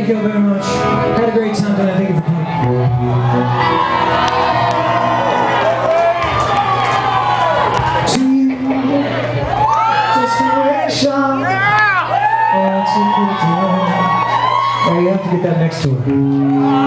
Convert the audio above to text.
Thank you all very much. Had a great time tonight. Thank you for coming. To you, desperation. You have to get that next to her.